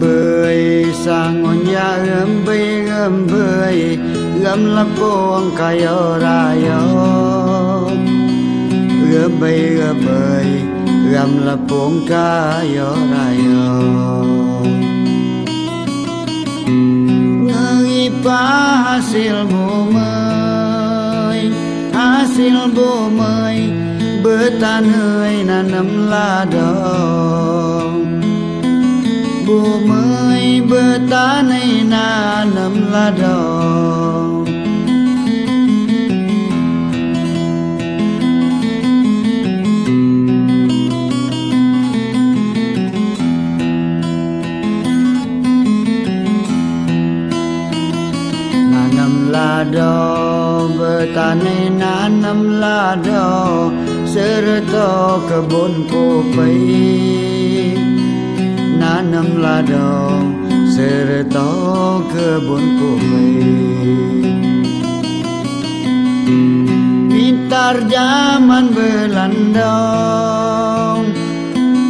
bơi sang onya gam bơi gam bơi gam lapong kayo rayo gam bay gam bơi gam lapong kayo rayo hasil bumai hasil bumai betan hơi na nấm la đời bùa mới bơ ta này na nằm la đò na nằm la đò bơ ta này na nằm la đò serta kebun kopi nanam ladang serta kebun kopi Pintar zaman Belanda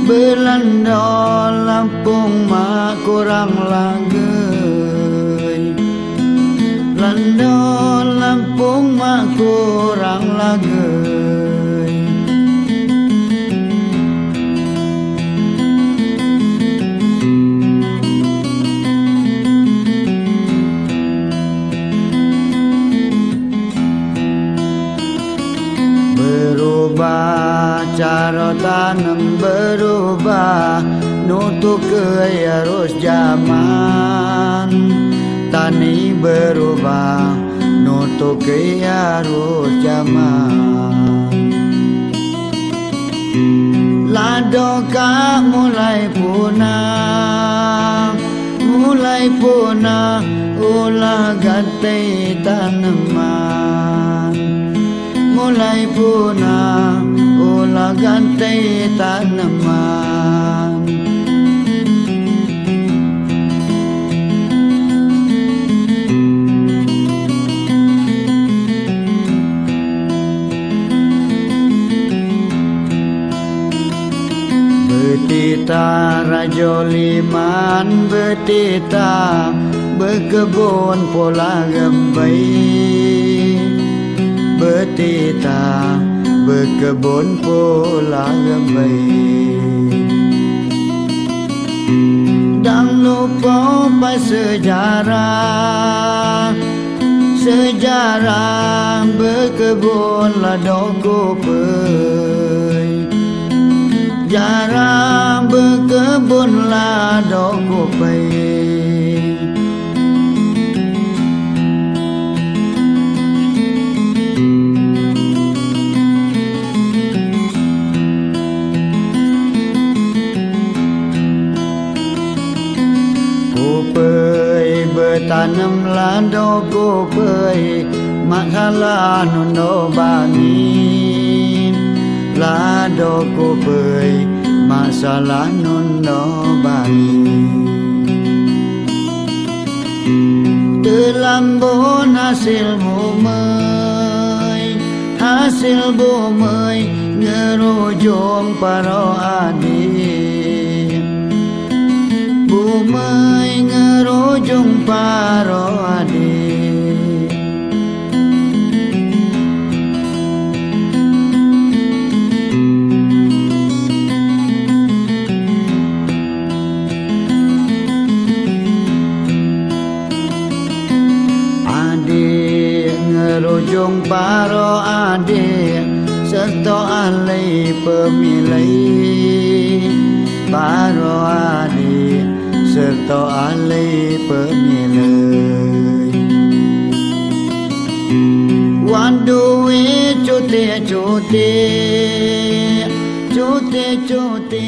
Belanda Lampung mak kurang lagai Belanda Lampung mak kurang lagai berubah, cara tanam berubah nutuk ke arus zaman. Tani berubah nutuk ke arus zaman. Ladoka mulai punah mulai punah ulah ganti tanaman. Mulai punah ulah ganti tanaman. Betita rajo liman betita berkebun pola gembai betita berkebun pola gembai Dan lupa pas sejarah Sejarah berkebun ladok kopai Jarang berkebun ladok Kopai bertanam lado kopai Makala nundo bangin Lado kopai Masalah nundo bangin Terlambun hasil bumai Hasil bumai Ngerujung para adik bumi ngerujung paro ade. Rujung paro ade Seto alai pemilai Paro serta alai pemilih Wanduwe cuti cuti Cuti cuti